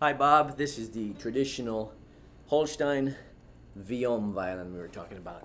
Hi, Bob. This is the traditional Holstein Viom violin we were talking about.